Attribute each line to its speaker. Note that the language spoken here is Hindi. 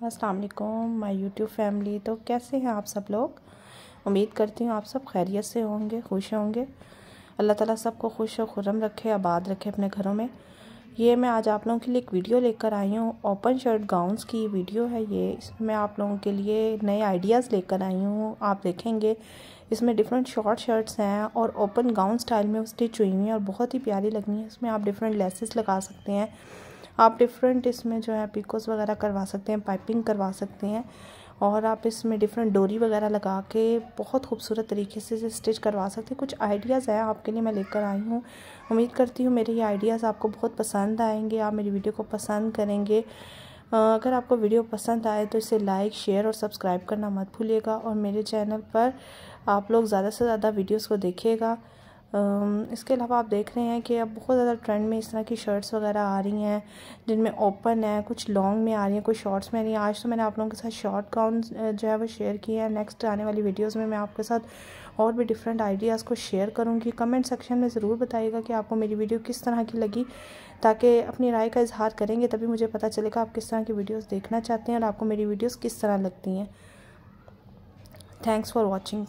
Speaker 1: अस्सलाम वालेकुम माय यूट्यूब फैमिली। तो कैसे हैं आप सब लोग? उम्मीद करती हूँ आप सब खैरियत से होंगे, खुश होंगे। अल्लाह ताला सबको खुश और खुरम रखे, आबाद रखे अपने घरों में। ये मैं आज आप लोगों के लिए एक वीडियो लेकर आई हूँ। ओपन शर्ट गाउन्स की वीडियो है ये। इसमें आप लोगों के लिए नए आइडियाज़ लेकर आई हूँ। आप देखेंगे, इसमें डिफरेंट शॉर्ट शर्ट्स हैं और ओपन गाउन स्टाइल में स्टिच हुई हुई हैं और बहुत ही प्यारी लगी हैं। इसमें आप डिफरेंट लेसेस लगा सकते हैं। आप डिफरेंट इसमें जो है पिकोस वगैरह करवा सकते हैं पाइपिंग करवा सकते हैं और आप इसमें डिफरेंट डोरी वगैरह लगा के बहुत खूबसूरत तरीके से इसे स्टिच करवा सकते हैं। कुछ आइडियाज़ हैं आपके लिए मैं लेकर आई हूँ। उम्मीद करती हूँ मेरे ये आइडियाज़ आपको बहुत पसंद आएँगे, आप मेरी वीडियो को पसंद करेंगे। अगर आपको वीडियो पसंद आए तो इसे लाइक शेयर और सब्सक्राइब करना मत भूलिएगा और मेरे चैनल पर आप लोग ज़्यादा से ज़्यादा वीडियोस को देखिएगा। इसके अलावा आप देख रहे हैं कि अब बहुत ज़्यादा ट्रेंड में इस तरह की शर्ट्स वगैरह आ रही हैं, जिनमें ओपन है, कुछ लॉन्ग में आ रही हैं, कुछ शॉर्ट्स में आ रही हैं। आज तो मैंने आप लोगों के साथ शॉर्ट गाउन जो है वो शेयर किए हैं। नेक्स्ट आने वाली वीडियोज़ में मैं आपके साथ और भी डिफरेंट आइडियाज़ को शेयर करूँगी। कमेंट सेक्शन में ज़रूर बताइएगा कि आपको मेरी वीडियो किस तरह की लगी, ताकि अपनी राय का इजहार करेंगे, तभी मुझे पता चलेगा आप किस तरह की वीडियोज़ देखना चाहते हैं और आपको मेरी वीडियोज़ किस तरह लगती हैं। Thanks for watching